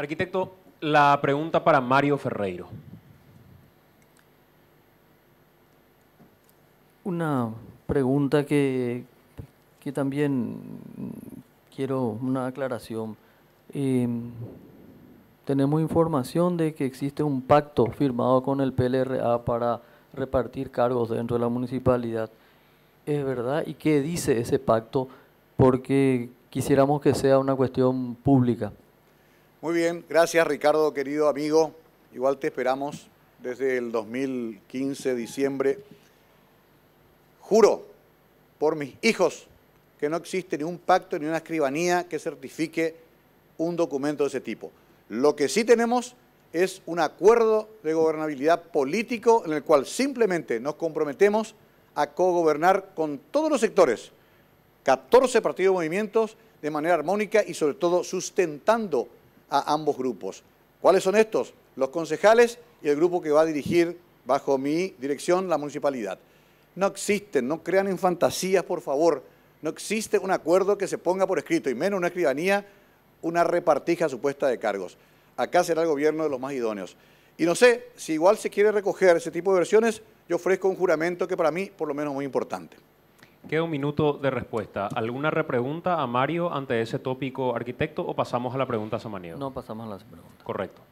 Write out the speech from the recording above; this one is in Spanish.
Arquitecto, la pregunta para Mario Ferreiro. Una pregunta que, que también quiero una aclaración. Eh, tenemos información de que existe un pacto firmado con el PLRA para repartir cargos dentro de la municipalidad. ¿Es verdad? ¿Y qué dice ese pacto? Porque quisiéramos que sea una cuestión pública. Muy bien, gracias Ricardo, querido amigo. Igual te esperamos desde el 2015, diciembre. Juro por mis hijos que no existe ni un pacto ni una escribanía que certifique un documento de ese tipo. Lo que sí tenemos es un acuerdo de gobernabilidad político en el cual simplemente nos comprometemos a cogobernar con todos los sectores, 14 partidos y movimientos, de manera armónica y sobre todo sustentando a ambos grupos. ¿Cuáles son estos? Los concejales y el grupo que va a dirigir bajo mi dirección la municipalidad. No existen, no crean en fantasías, por favor. No existe un acuerdo que se ponga por escrito, y menos una escribanía, una repartija supuesta de cargos. Acá será el gobierno de los más idóneos. Y no sé, si igual se quiere recoger ese tipo de versiones, yo ofrezco un juramento que para mí, por lo menos, muy importante. Queda un minuto de respuesta. ¿Alguna repregunta a Mario ante ese tópico arquitecto o pasamos a la pregunta a Samaniego? No, pasamos a la pregunta. Correcto.